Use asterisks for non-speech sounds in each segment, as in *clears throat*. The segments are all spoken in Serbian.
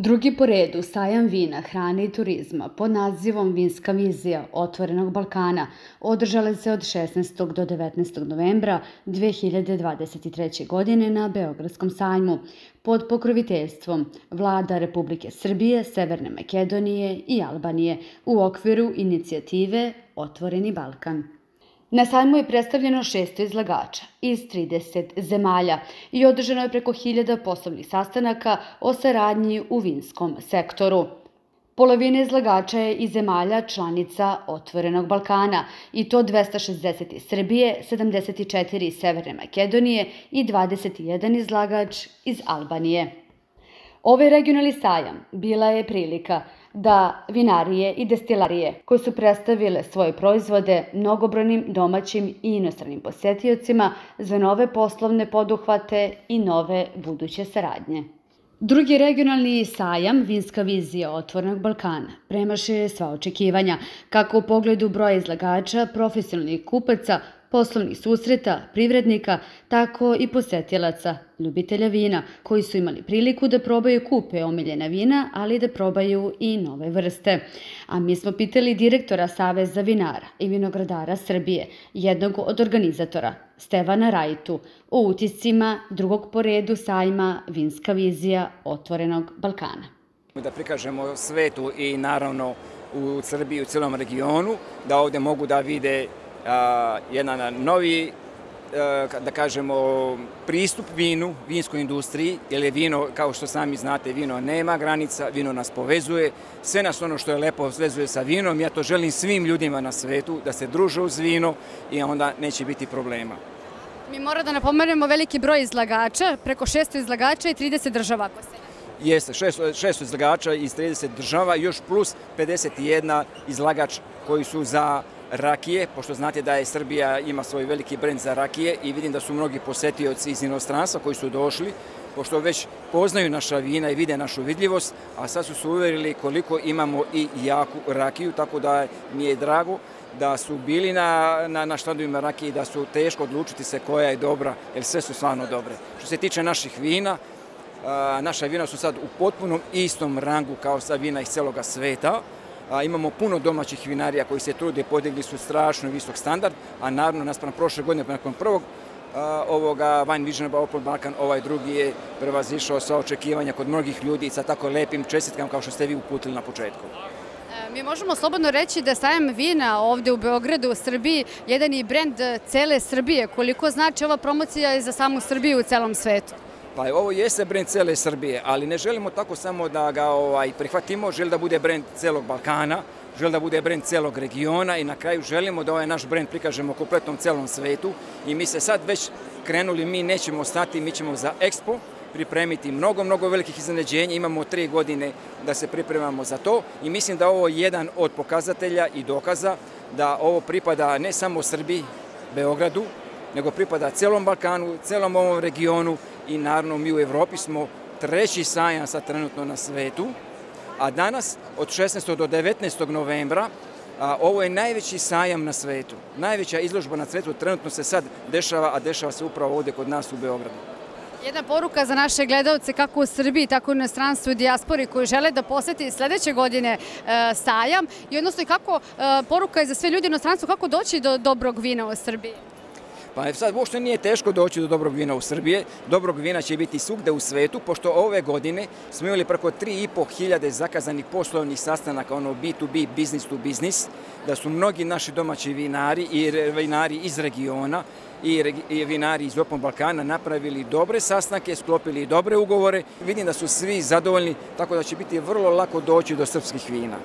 Drugi po redu sajam vina, hrane i turizma pod nazivom Vinska vizija Otvorenog Balkana održala se od 16. do 19. novembra 2023. godine na Beogradskom sajmu pod pokroviteljstvom vlada Republike Srbije, Severne Makedonije i Albanije u okviru inicijative Otvoreni Balkan. Na sajmu je predstavljeno 600 izlagača iz 30 zemalja i održano je preko 1000 poslovnih sastanaka o saradnji u vinskom sektoru. Polovina izlagača je iz zemalja članica Otvorenog Balkana i to 260 iz Srbije, 74 iz Severne Makedonije i 21 izlagač iz Albanije. Ovaj regionalni sajam bila je prilika da vinarije i destilarije koje su predstavile svoje proizvode mnogobrojnim domaćim i inostranim posetiocima za nove poslovne poduhvate i nove buduće saradnje. Drugi regionalni sajam Vinska vizija Otvornog Balkana premaše sva očekivanja, kako u pogledu broja izlagača, profesionalnih kupaca, poslovnih susreta, privrednika, tako i posetilaca, ljubitelja vina, koji su imali priliku da probaju kupe omiljena vina, ali da probaju i nove vrste. A mi smo pitali direktora Saveza vinara i vinogradara Srbije, jednog od organizatora, Stevana Rajtu, o utiscima drugog poredu sajma Vinska vizija Otvorenog Balkana. Da prikažemo svetu i naravno u Srbiji, u celom regionu, da ovde mogu da vide jedan novi da kažemo, pristup vinu, vinskoj industriji, jer je vino, kao što sami znate, vino nema granica, vino nas povezuje, sve nas ono što je lepo vezuje sa vinom, ja to želim svim ljudima na svetu, da se druže uz vino i onda neće biti problema. Mi mora da napomenemo veliki broj izlagača, preko 600 izlagača i 30 država ako se Jeste, 600 izlagača iz 30 država, još plus 51 izlagač koji su za rakije, pošto znate da je Srbija ima svoj veliki brend za rakije i vidim da su mnogi posetioci iz inostranstva koji su došli, pošto već poznaju naša vina i vide našu vidljivost, a sad su se uverili koliko imamo i jaku rakiju, tako da mi je drago da su bili na, na, na štandovima rakije i da su teško odlučiti se koja je dobra, jer sve su stvarno dobre. Što se tiče naših vina, naša vina su sad u potpunom istom rangu kao sa vina iz celoga sveta, a, imamo puno domaćih vinarija koji se trude, podigli su strašno visok standard, a naravno naspram prošle godine, nakon prvog ovoga Wine Vision Open Balkan, ovaj drugi je prevazišao sa očekivanja kod mnogih ljudi sa tako lepim čestitkama kao što ste vi uputili na početku. E, mi možemo slobodno reći da sajam vina ovde u Beogradu, u Srbiji, jedan i brend cele Srbije. Koliko znači ova promocija za samu Srbiju u celom svetu? Pa ovo jeste brend cele Srbije, ali ne želimo tako samo da ga ovaj, prihvatimo, želimo da bude brend celog Balkana, želimo da bude brend celog regiona i na kraju želimo da ovaj naš brend prikažemo kompletnom celom svetu i mi se sad već krenuli, mi nećemo stati, mi ćemo za Expo pripremiti mnogo, mnogo velikih iznenađenja, imamo tri godine da se pripremamo za to i mislim da ovo je jedan od pokazatelja i dokaza da ovo pripada ne samo Srbiji, Beogradu, nego pripada celom Balkanu, celom ovom regionu i naravno mi u Evropi smo treći sajam sad trenutno na svetu, a danas od 16. do 19. novembra a, ovo je najveći sajam na svetu. Najveća izložba na svetu trenutno se sad dešava, a dešava se upravo ovde kod nas u Beogradu. Jedna poruka za naše gledalce kako u Srbiji, tako i u inostranstvu i dijaspori koji žele da poseti sledeće godine e, sajam i odnosno i kako e, poruka je za sve ljudi u inostranstvu kako doći do dobrog vina u Srbiji. Pa sad uopšte nije teško doći do dobrog vina u Srbije. Dobrog vina će biti svugde u svetu, pošto ove godine smo imali preko 3,5 hiljade zakazanih poslovnih sastanaka, ono B2B, business to business, da su mnogi naši domaći vinari i vinari iz regiona i vinari iz Opom Balkana napravili dobre sastanke, sklopili dobre ugovore. Vidim da su svi zadovoljni, tako da će biti vrlo lako doći do srpskih vina.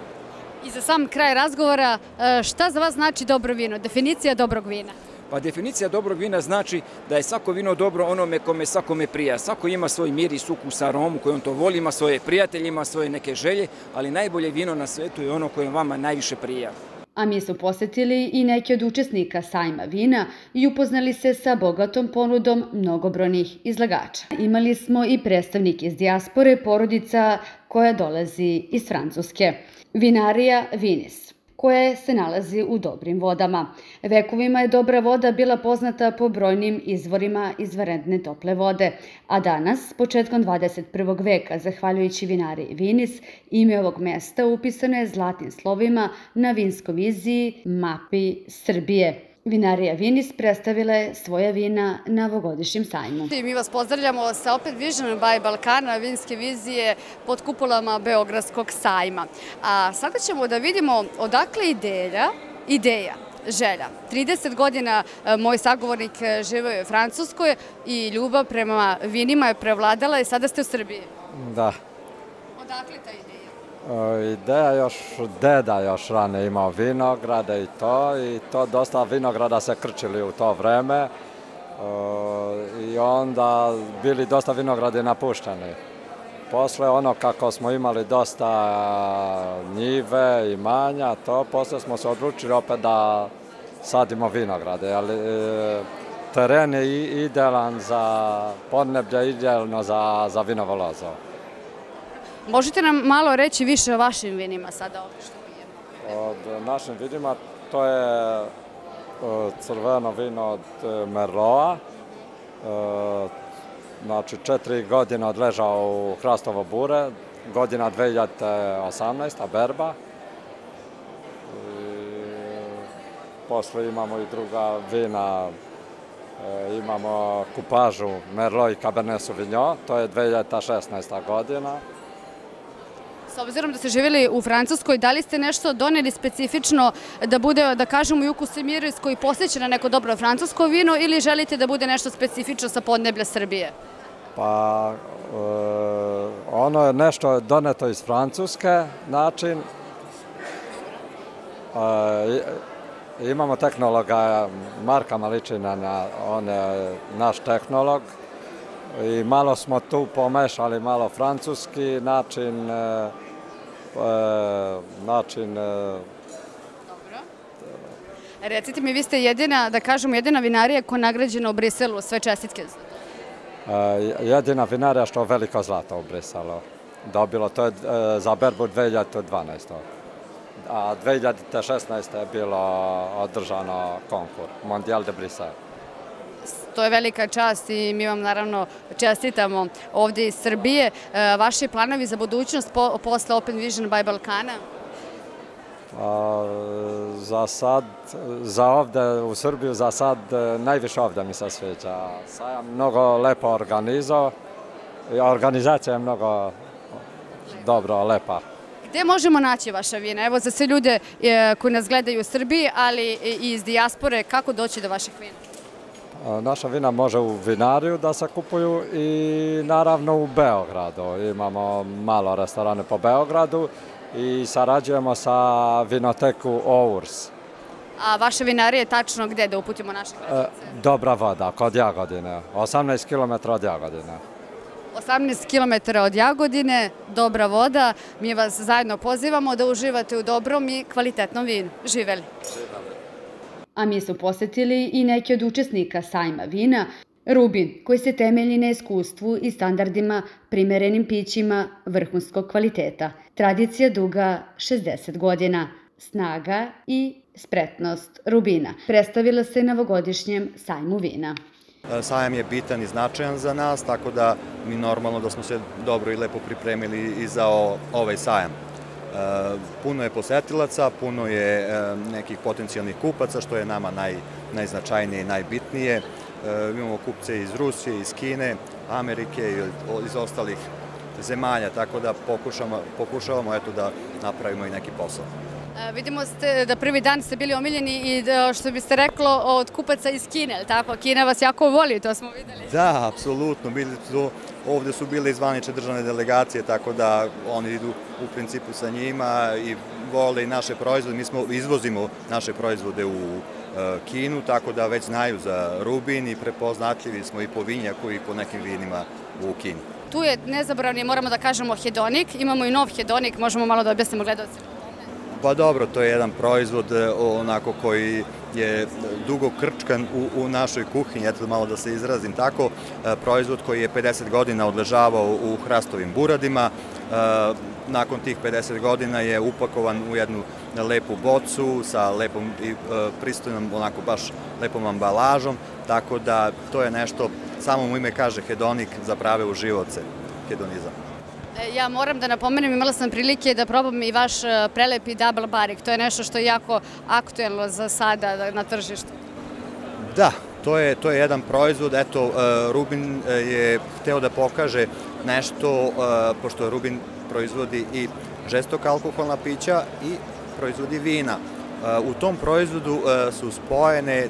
I za sam kraj razgovora, e, šta za vas znači dobro vino? Definicija dobrog vina? Pa definicija dobrog vina znači da je svako vino dobro onome kome svakome prija. Svako ima svoj miris, ukus, aromu koji on to voli, ima svoje prijatelje, ima svoje neke želje, ali najbolje vino na svetu je ono koje vama najviše prija. A mi smo posetili i neki od učesnika sajma vina i upoznali se sa bogatom ponudom mnogobronih izlagača. Imali smo i predstavnik iz dijaspore, porodica koja dolazi iz Francuske. Vinarija Vinis koje se nalazi u dobrim vodama. Vekovima je dobra voda bila poznata po brojnim izvorima izvarentne tople vode, a danas, početkom 21. veka, zahvaljujući vinari Vinis, ime ovog mesta upisano je zlatnim slovima na vinskoviziji mapi Srbije. Vinarija Vinis predstavila je svoja vina na ovogodišnjem sajmu. Mi vas pozdravljamo sa opet Vision by Balkana, vinske vizije pod kupolama Beogradskog sajma. A sada ćemo da vidimo odakle ideja, ideja želja. 30 godina e, moj sagovornik e, živeo je u Francuskoj i ljubav prema vinima je prevladala i sada ste u Srbiji. Da. Odakle ta ideja? Ideja još, deda još rane imao vinograde i to, i to dosta vinograda se krčili u to vreme i onda bili dosta vinogradi napušteni. Posle ono kako smo imali dosta njive i manja, to posle smo se odlučili opet da sadimo vinograde, ali e, teren je idealan za podneblje, idealno za, za vinovo lozo. Možete nam malo reći više o vašim vinima sada ovdje što pijemo? Od našim vinima to je crveno vino od e, Merloa. E, znači, četiri godine odležao u Hrastovo bure, godina 2018. berba. posle imamo i druga vina, e, imamo kupažu Merlot i Cabernet Sauvignon, to je 2016. godina. S obzirom da ste živjeli u Francuskoj, da li ste nešto doneli specifično da bude, da kažemo, i ukus i miris koji posjeća na neko dobro francusko vino ili želite da bude nešto specifično sa podneblja Srbije? Pa, e, ono je nešto doneto iz Francuske, način. E, imamo tehnologa, Marka Maličina, na, on je naš tehnolog, i malo smo tu pomešali malo francuski način e, e, način e, Dobro. Recite mi, vi ste jedina, da kažemo, jedina vinarija koja je nagrađena u Briselu, sve čestitke. Jedina vinarija što veliko zlato u Briselu dobilo, to je za berbu 2012. A 2016. je bilo održano konkur, Mondial de Brisel. To je velika čast i mi vam naravno čestitamo ovde iz Srbije. E, vaši planovi za budućnost posle Open Vision by Balkana? Pa, za sad, za ovde u Srbiju, za sad e, najviše ovde mi se sviđa. Sajam mnogo lepo organizao i organizacija je mnogo dobro, lepa. Gde možemo naći vaša vina? Evo za sve ljude e, koji nas gledaju u Srbiji, ali i iz dijaspore, kako doći do vaših vina? Naša vina može u vinariju da se kupuju i naravno u Beogradu. Imamo malo restorane po Beogradu i sarađujemo sa vinoteku Ours. A vaša vinarija je tačno gde da uputimo naše gledalce? Dobra voda, kod Jagodine. 18 km od Jagodine. 18 km od Jagodine, dobra voda. Mi vas zajedno pozivamo da uživate u dobrom i kvalitetnom vinu. Živeli! A mi su posetili i neki od učesnika sajma vina, Rubin, koji se temelji na iskustvu i standardima primerenim pićima vrhunskog kvaliteta. Tradicija duga 60 godina, snaga i spretnost Rubina. Predstavila se novogodišnjem sajmu vina. E, sajam je bitan i značajan za nas, tako da mi normalno da smo se dobro i lepo pripremili i za ovaj sajam. Puno je posetilaca, puno je nekih potencijalnih kupaca, što je nama naj, najznačajnije i najbitnije. Imamo kupce iz Rusije, iz Kine, Amerike i iz ostalih zemalja, tako da pokušamo, pokušavamo eto, da napravimo i neki posao. E, vidimo ste da prvi dan ste bili omiljeni i da, što biste reklo od kupaca iz Kine, ali tako? Kina vas jako voli, to smo videli. Da, apsolutno. Bili su, ovde su bile izvaniče državne delegacije, tako da oni idu u principu sa njima i vole i naše proizvode. Mi smo izvozimo naše proizvode u e, Kinu, tako da već znaju za Rubin i prepoznatljivi smo i po vinjaku i po nekim vinima u Kini. Tu je nezabravni, moramo da kažemo, hedonik. Imamo i nov hedonik, možemo malo da objasnimo gledalcima. Pa dobro, to je jedan proizvod e, onako koji je dugo krčkan u, u našoj kuhinji, eto malo da se izrazim tako, proizvod koji je 50 godina odležavao u hrastovim buradima, nakon tih 50 godina je upakovan u jednu lepu bocu sa lepom i pristojnom, onako baš lepom ambalažom, tako da to je nešto, samo mu ime kaže hedonik za prave uživovce, hedonizam. E, ja moram da napomenem, imala sam prilike da probam i vaš e, prelepi double barik. To je nešto što je jako aktuelno za sada na tržištu. Da, to je, to je jedan proizvod. Eto, Rubin je hteo da pokaže nešto, pošto Rubin proizvodi i žestoka alkoholna pića i proizvodi vina. U tom proizvodu su spojene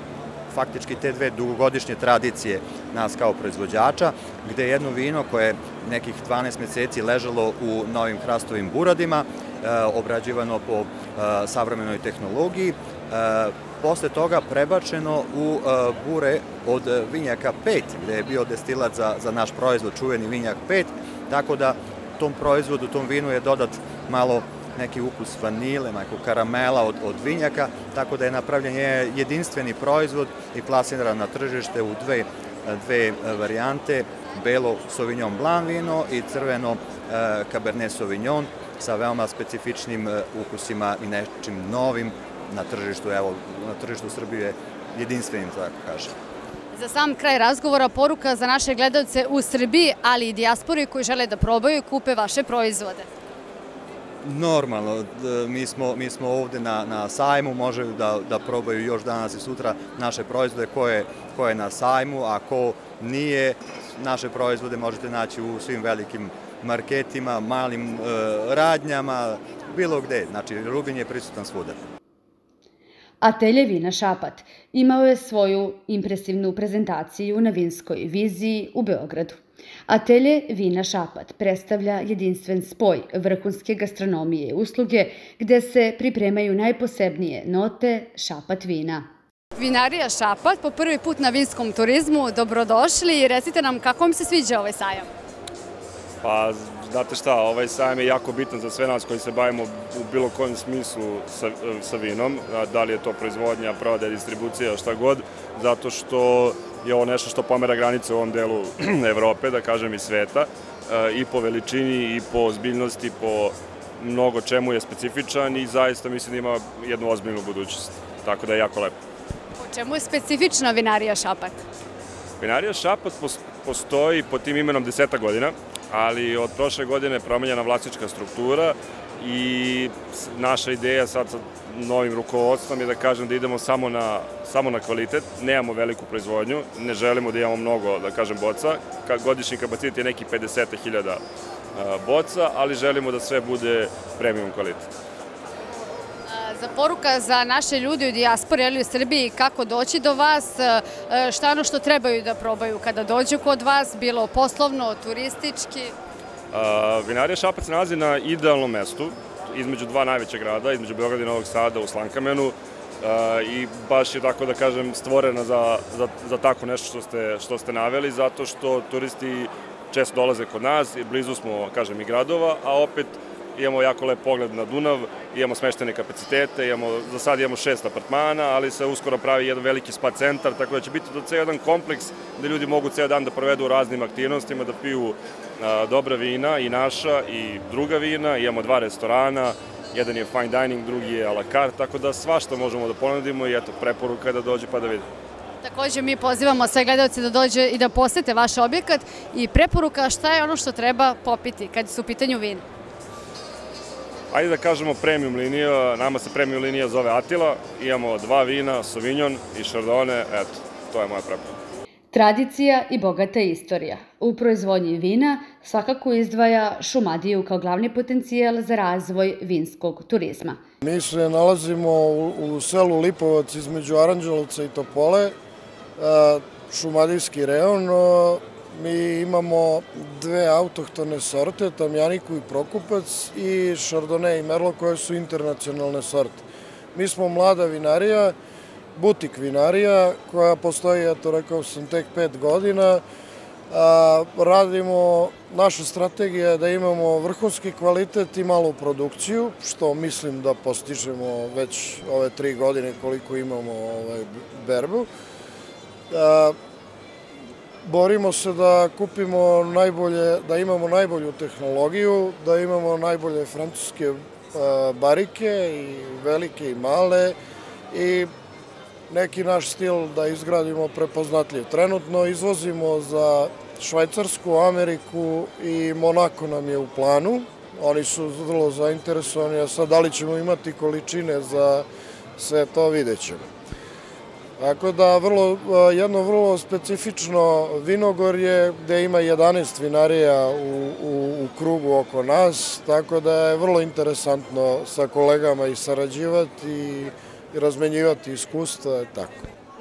faktički te dve dugogodišnje tradicije nas kao proizvođača, gde jedno vino koje nekih 12 meseci ležalo u novim hrastovim buradima, e, obrađivano po e, savremenoj tehnologiji, e, posle toga prebačeno u bure od vinjaka 5, gde je bio destilat za, za naš proizvod čuveni vinjak 5, tako da tom proizvodu, tom vinu je dodat malo neki ukus vanile, nekog karamela od, od vinjaka, tako da je napravljen je jedinstveni proizvod i plasiran na tržište u dve, dve varijante, belo Sauvignon Blanc vino i crveno e, Cabernet Sauvignon sa veoma specifičnim e, ukusima i nečim novim na tržištu, evo, na tržištu Srbije jedinstvenim, tako kažem. Za sam kraj razgovora poruka za naše gledalce u Srbiji, ali i dijaspori koji žele da probaju i kupe vaše proizvode. Normalno, mi smo, mi smo ovde na, na sajmu, može da, da probaju još danas i sutra naše proizvode koje, koje na sajmu, a ko nije, naše proizvode možete naći u svim velikim marketima, malim e, radnjama, bilo gde. Znači, Rubin je prisutan svuda. Atelje Vina Šapat imao je svoju impresivnu prezentaciju na vinskoj viziji u Beogradu. Atelje Vina Šapat predstavlja jedinstven spoj vrhunske gastronomije i usluge gde se pripremaju najposebnije note Šapat vina. Vinarija Šapat, po prvi put na vinskom turizmu, dobrodošli i recite nam kako vam se sviđa ovaj sajam? Pa, znate šta, ovaj sajam je jako bitan za sve nas koji se bavimo u bilo kojem smislu sa, sa vinom, da li je to proizvodnja, prodaja, distribucija, šta god, zato što je ovo nešto što pomera granice u ovom delu *clears throat* Evrope, da kažem i sveta, i po veličini, i po ozbiljnosti, po mnogo čemu je specifičan i zaista mislim da ima jednu ozbiljnu budućnost. Tako da je jako lepo. Po čemu je specifična vinarija Šapat? Vinarija Šapat postoji pod tim imenom deseta godina, ali od prošle godine je promenjena vlasnička struktura i naša ideja sad sa novim rukovodstvom je da kažem da idemo samo na, samo na kvalitet, nemamo veliku proizvodnju, ne želimo da imamo mnogo, da kažem, boca, godišnji kapacitet je neki 50.000 boca, ali želimo da sve bude premium kvalitet. Poruka za naše ljudi u dijaspori ili u Srbiji kako doći do vas, šta ono što trebaju da probaju kada dođu kod vas, bilo poslovno, turistički? Vinarija Šapac nalazi na idealnom mestu, između dva najveća grada, između Beograda i Novog Sada u Slankamenu i baš je tako da kažem stvorena za, za, za tako nešto što ste, što ste naveli, zato što turisti često dolaze kod nas, blizu smo, kažem, i gradova, a opet imamo jako lep pogled na Dunav, imamo smeštene kapacitete, imamo, za sad imamo šest apartmana, ali se uskoro pravi jedan veliki spa centar, tako da će biti to ceo jedan kompleks gde ljudi mogu ceo dan da provedu u raznim aktivnostima, da piju a, dobra vina i naša i druga vina, imamo dva restorana, jedan je fine dining, drugi je a la carte, tako da svašta možemo da ponudimo i eto, preporuka je da dođe pa da vidi. Takođe mi pozivamo sve gledalce da dođe i da posete vaš objekat i preporuka šta je ono što treba popiti kad su u pitanju vina ajde da kažemo premium linija, nama se premium linija zove Atila, imamo dva vina, Sauvignon i Chardonnay, eto, to je moja preporuka. Tradicija i bogata istorija. U proizvodnji vina svakako izdvaja Šumadiju kao glavni potencijal za razvoj vinskog turizma. Mi se nalazimo u, u selu Lipovac između Aranđelovca i Topole, šumadijski reon, Mi imamo dve autohtone sorte, Tamjaniku i Prokupac i Chardonnay i Merlot koje su internacionalne sorte. Mi smo mlada vinarija, butik vinarija koja postoji, eto rekao sam, tek pet godina. radimo, naša strategija je da imamo vrhunski kvalitet i malu produkciju, što mislim da postižemo već ove tri godine koliko imamo ovaj, berbu. Borimo se da kupimo najbolje, da imamo najbolju tehnologiju, da imamo najbolje francuske barike i velike i male i neki naš stil da izgradimo prepoznatljiv. Trenutno izvozimo za Švajcarsku, Ameriku i Monako nam je u planu. Oni su vrlo zainteresovani, a sad da li ćemo imati količine za sve to vidjet ćemo. Tako da vrlo, jedno vrlo specifično vinogorje gde ima 11 vinarija u, u, u krugu oko nas, tako da je vrlo interesantno sa kolegama i sarađivati i, i razmenjivati iskustva, tako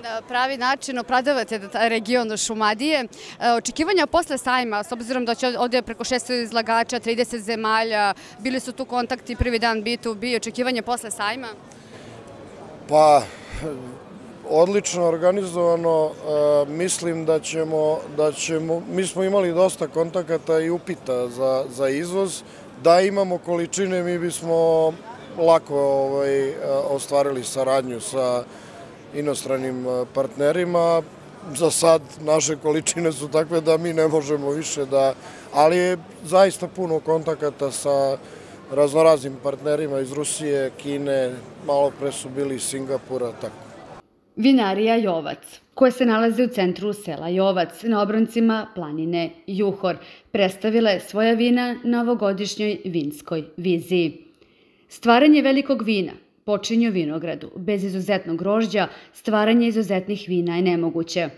na pravi način opravdavate da region Šumadije. E, očekivanja posle sajma, s obzirom da će ovde preko 600 izlagača, 30 zemalja, bili su tu kontakti prvi dan B2B, očekivanje posle sajma? Pa, odlično organizovano, e, mislim da ćemo, da ćemo, mi smo imali dosta kontakata i upita za, za izvoz, da imamo količine mi bismo lako ovaj, e, ostvarili saradnju sa inostranim e, partnerima. Za sad naše količine su takve da mi ne možemo više da, ali je zaista puno kontakata sa raznoraznim partnerima iz Rusije, Kine, malo pre su bili Singapura, tako. Vinarija Jovac, koja se nalazi u centru sela Jovac na obroncima planine Juhor, predstavila je svoja vina na ovogodišnjoj vinskoj viziji. Stvaranje velikog vina počinje u vinogradu. Bez izuzetnog grožđa stvaranje izuzetnih vina je nemoguće.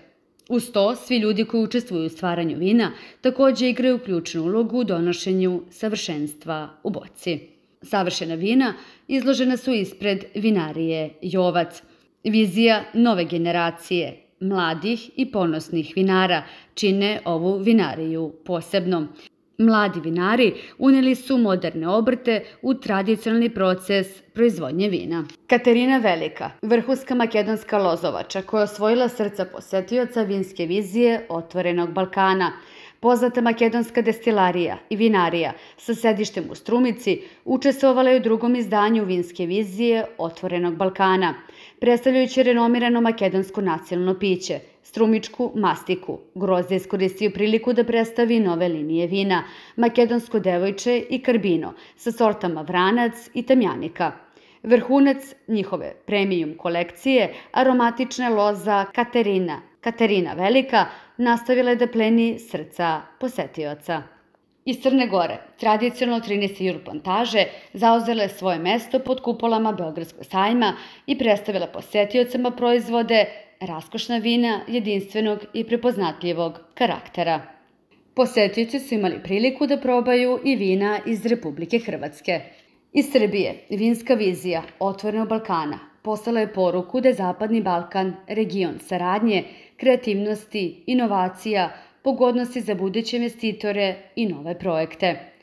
Uz to, svi ljudi koji učestvuju u stvaranju vina takođe igraju ključnu ulogu u donošenju savršenstva u boci. Savršena vina izložena su ispred vinarije Jovac. Vizija nove generacije, mladih i ponosnih vinara čine ovu vinariju posebnom. Mladi vinari uneli su moderne obrte u tradicionalni proces proizvodnje vina. Katerina Velika, vrhunska makedonska lozovača koja je osvojila srca posetioca vinske vizije Otvorenog Balkana, poznata makedonska destilarija i vinarija sa sedištem u Strumici, učestvovala je u drugom izdanju vinske vizije Otvorenog Balkana, predstavljajući renomirano makedonsko nacionalno piće – strumičku mastiku. Grozde iskoristio priliku da predstavi nove linije vina, makedonsko devojče i karbino, sa sortama vranac i tamjanika. Vrhunac njihove premium kolekcije, aromatična loza Katerina, Katerina Velika, nastavila je da pleni srca posetioca. Iz Crne Gore, tradicionalno 13. jur plantaže, zauzela je svoje mesto pod kupolama Beogradskog sajma i predstavila posetiocama proizvode raskošna vina jedinstvenog i prepoznatljivog karaktera. Posetioci su imali priliku da probaju i vina iz Republike Hrvatske. Iz Srbije, vinska vizija Otvorenog Balkana poslala je poruku da je Zapadni Balkan region saradnje, kreativnosti, inovacija, pogodnosti za buduće investitore i nove projekte.